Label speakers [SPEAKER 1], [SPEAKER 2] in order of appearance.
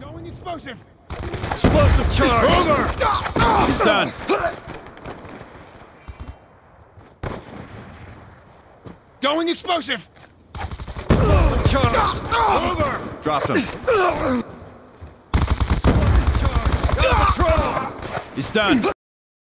[SPEAKER 1] Going explosive.
[SPEAKER 2] Explosive charge!
[SPEAKER 1] Over.
[SPEAKER 2] He's done.
[SPEAKER 1] Going explosive.
[SPEAKER 2] Charge!
[SPEAKER 1] Over.
[SPEAKER 2] Dropped him. He's done.